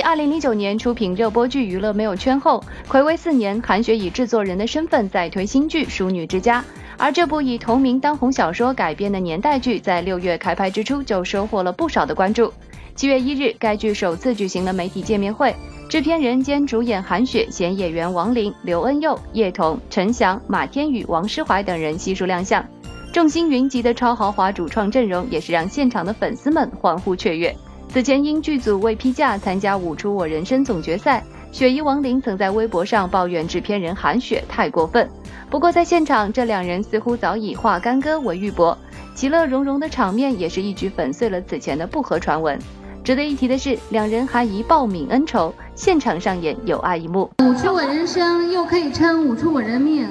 二零零九年出品热播剧《娱乐没有圈》后，暌违四年，韩雪以制作人的身份再推新剧《淑女之家》。而这部以同名当红小说改编的年代剧，在六月开拍之初就收获了不少的关注。七月一日，该剧首次举行了媒体见面会，制片人兼主演韩雪携演员王琳、刘恩佑、叶童、陈翔、马天宇、王诗怀等人悉数亮相。众星云集的超豪华主创阵容，也是让现场的粉丝们欢呼雀跃。此前因剧组未批假参加《舞出我人生》总决赛，雪姨王琳曾在微博上抱怨制片人韩雪太过分。不过在现场，这两人似乎早已化干戈为玉帛，其乐融融的场面也是一举粉碎了此前的不和传闻。值得一提的是，两人还一报泯恩仇，现场上演有爱一幕。舞出我人生又可以称舞出我人命，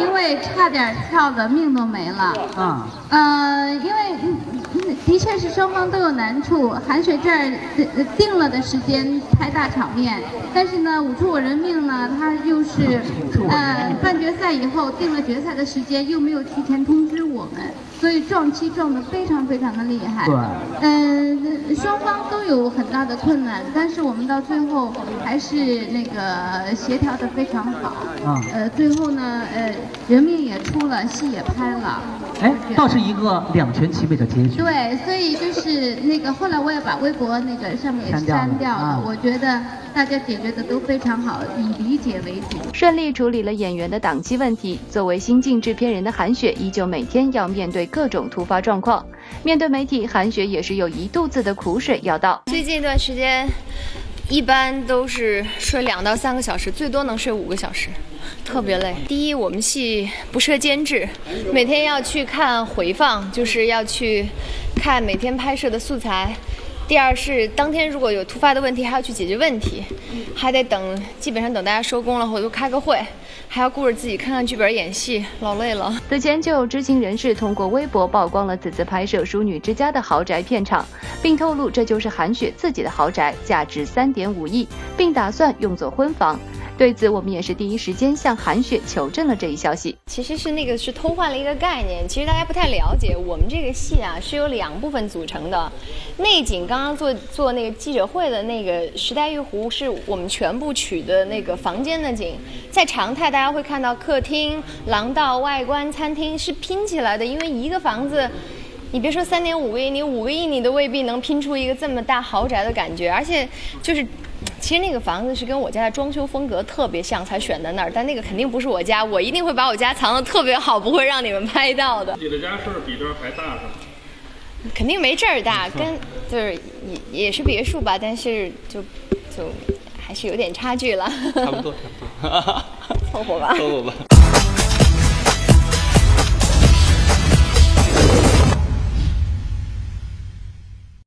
因为差点跳的命都没了。啊，呃，因为的确是双方都有难处。韩雪这儿定了的时间拍大场面，但是呢，舞出我人命呢，他又是呃半决赛以后定了决赛的时间，又没有提前通知我们。所以撞期撞得非常非常的厉害，对，嗯，双方都有很大的困难，但是我们到最后还是那个协调的非常好，啊，呃，最后呢，呃，人命也出了，戏也拍了，哎，倒是一个两全其美的结局。对，所以就是那个后来我也把微博那个上面也删掉了，我觉得。大家解决的都非常好，以理解为主，顺利处理了演员的档期问题。作为新晋制片人的韩雪，依旧每天要面对各种突发状况。面对媒体，韩雪也是有一肚子的苦水要倒。最近一段时间，一般都是睡两到三个小时，最多能睡五个小时，特别累。第一，我们戏不设监制，每天要去看回放，就是要去看每天拍摄的素材。第二是当天如果有突发的问题，还要去解决问题，还得等，基本上等大家收工了后，又开个会，还要顾着自己看看剧本、演戏，老累了。此前就有知情人士通过微博曝光了此次拍摄《淑女之家》的豪宅片场，并透露这就是韩雪自己的豪宅，价值三点五亿，并打算用作婚房。对此，我们也是第一时间向韩雪求证了这一消息。其实是那个是偷换了一个概念，其实大家不太了解，我们这个戏啊是由两部分组成的。内景刚刚做做那个记者会的那个时代玉湖，是我们全部取的那个房间的景。在常态，大家会看到客厅、廊道、外观、餐厅是拼起来的，因为一个房子，你别说三点五个亿，你五个亿你都未必能拼出一个这么大豪宅的感觉，而且就是。其实那个房子是跟我家的装修风格特别像，才选在那儿。但那个肯定不是我家，我一定会把我家藏的特别好，不会让你们拍到的。你的家是比这儿还大是吗？肯定没这儿大，跟就是也也是别墅吧，但是就就还是有点差距了。差不多，差不多，凑合吧，凑合吧。